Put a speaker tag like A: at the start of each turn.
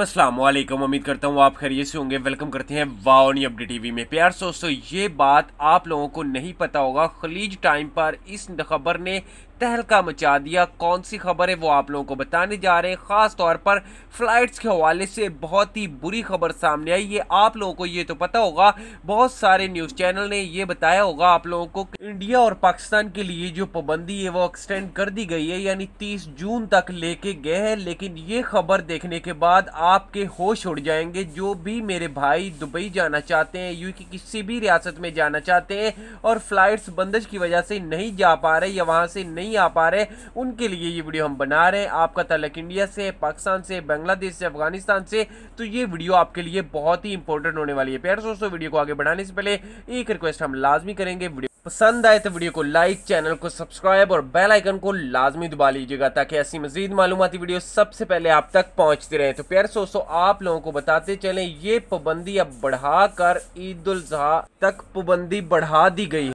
A: अस्सलाम वालेकुम उम्मीद करता हूँ आप खैरियत से होंगे। वेलकम करते हैं वाओनी अपडेट टीवी में। प्यार दोस्तों, ये बात आप लोगों को नहीं पता होगा। खलीज टाइम पर इस खबर ने तहलका मचा दिया। कौन सी खबर है वो आप लोगों को बताने जा रहे हैं। ख़ास तौर पर फ्लाइट्स के हवाले से बहुत ही बुरी खबर सामने आई। ये आप लोगों को ये तो पता होगा। बहुत सारे न्यूज़ चैनल ने ये बताया होगा आप लोगों को इंडिया और पाकिस्तान के लिए जो पाबंदी है वो एक्सटेंड कर दी गई है। यानी 30 जून तक लेके गए हैं। लेकिन ये खबर देखने के बाद आपके होश उड़ जाएँगे। जो भी मेरे भाई दुबई जाना चाहते हैं यू की किसी भी रियासत में जाना चाहते हैं और फ्लाइट्स बंदिश की वजह से नहीं जा पा रहे या वहाँ से नहीं आ पा रहे, उनके लिए ये वीडियो हम बना रहे हैं। आपका तलक इंडिया से, पाकिस्तान से, बांग्लादेश से, अफ़गानिस्तान से। तो ये वीडियो आपके लिए बहुत ही इंपॉर्टेंट होने वाली है। प्यार दोस्तों, वीडियो को आगे बढ़ाने से पहले एक रिक्वेस्ट हम लाजमी करेंगे। वीडियो पसंद आए तो वीडियो को लाइक, चैनल को सब्सक्राइब और बेल आइकन को लाजमी दबा लीजिएगा ताकि ऐसी मजीद मालूमती वीडियो सबसे पहले आप तक पहुँचती रहे। तो प्यार दोस्तों, आप लोगों को बताते चलें, ये पाबंदी अब बढ़ाकर ईद उल तक पाबंदी बढ़ा दी गई